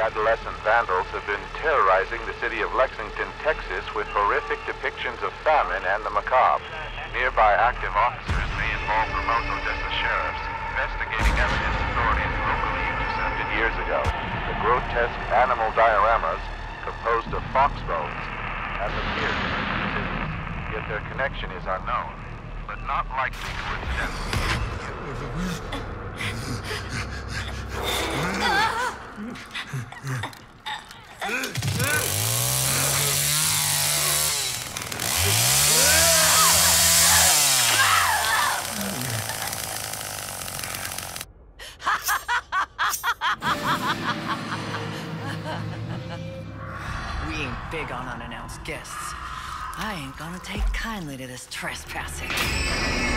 adolescent vandals have been terrorizing the city of Lexington, Texas with horrific depictions of famine and the macabre. Nearby active officers may involve remote Odessa sheriffs investigating evidence authorities locally intercepted years ago. The grotesque animal dioramas, composed of fox bones, have appeared in the city, yet their connection is unknown, but not likely coincidental. We I ain't gonna take kindly to this trespassing.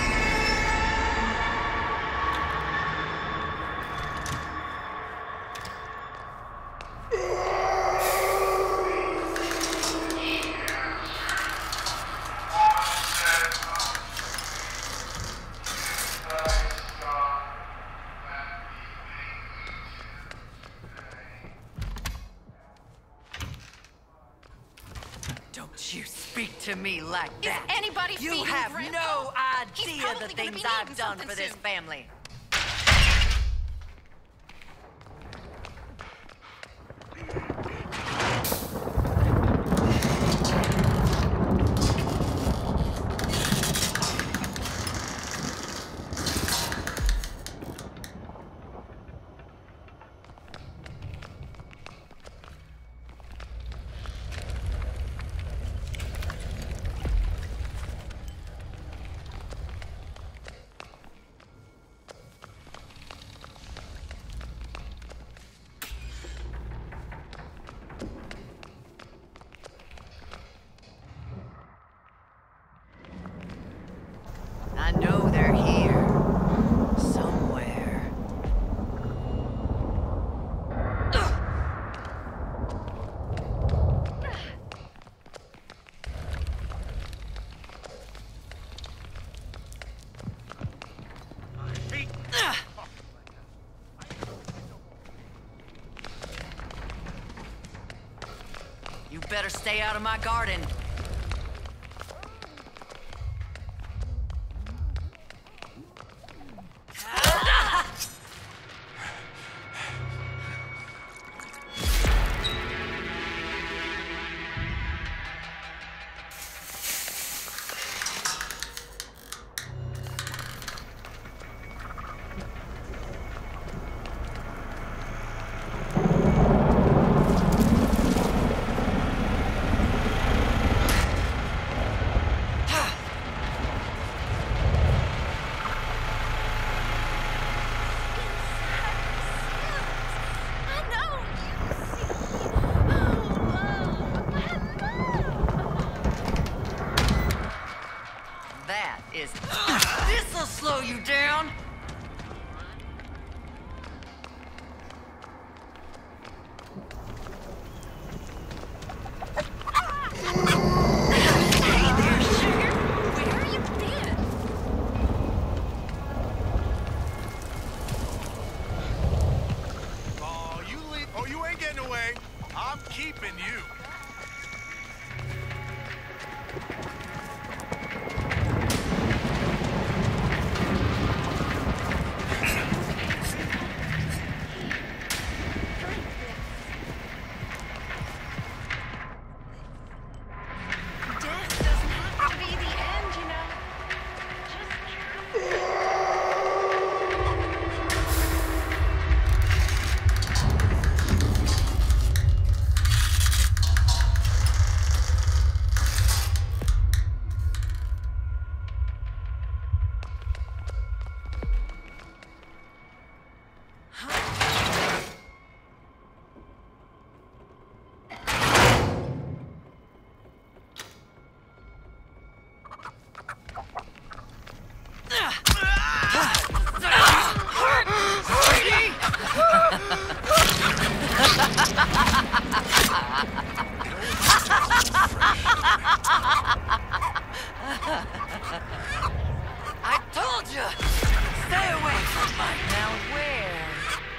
Speak to me like Is that. anybody You have Grandpa? no idea the things I've done for this soon. family. You better stay out of my garden.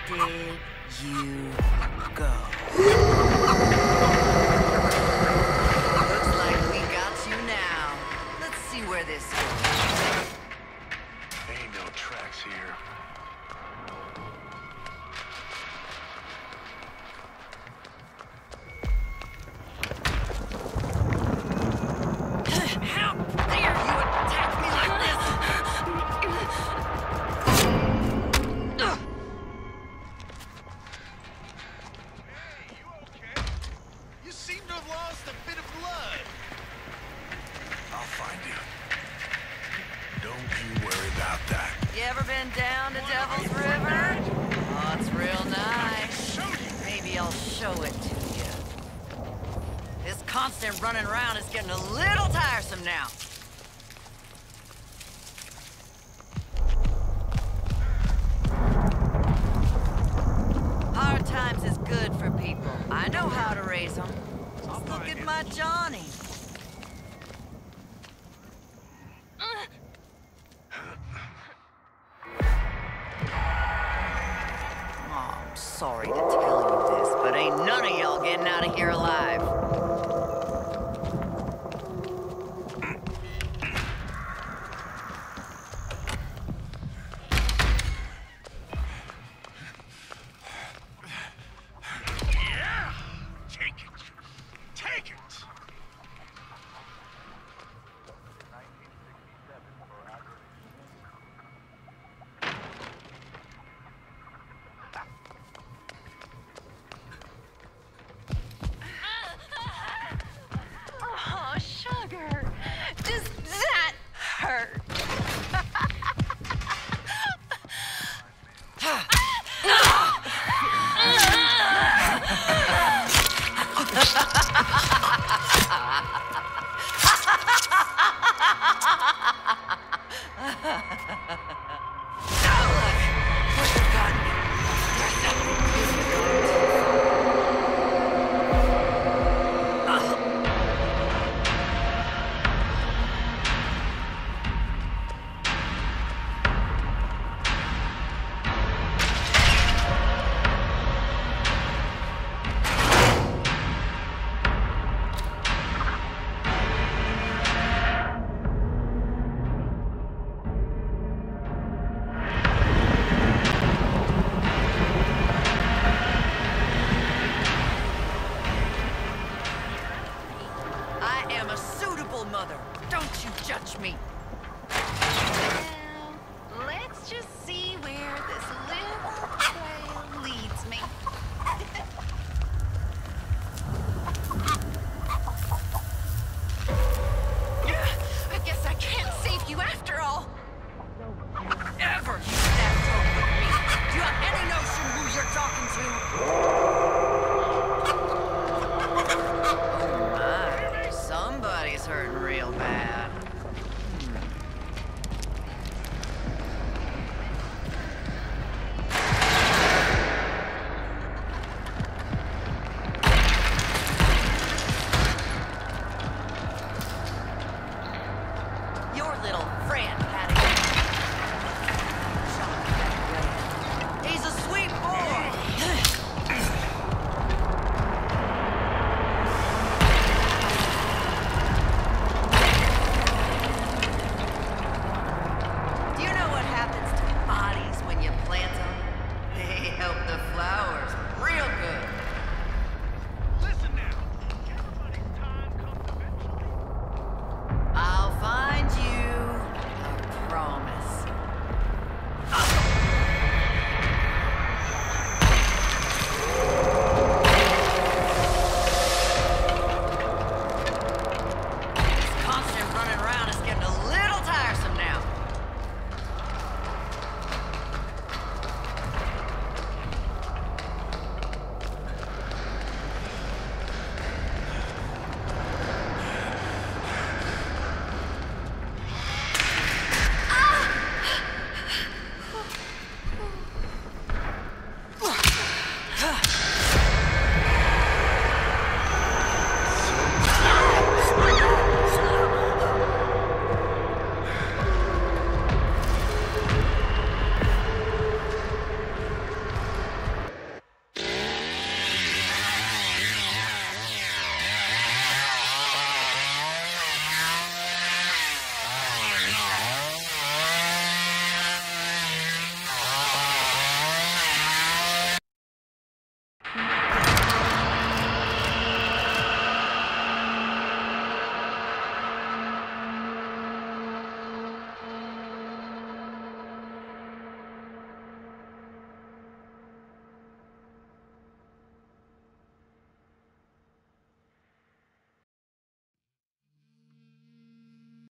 did you go? ever been down to Devil's River? Oh, it's real nice. Maybe I'll show it to you. This constant running around is getting a little tiresome now. Hard times is good for people. I know how to raise them. Just look at my Johnny. Sorry to tell you this, but ain't none of y'all getting out of here alive. little friend.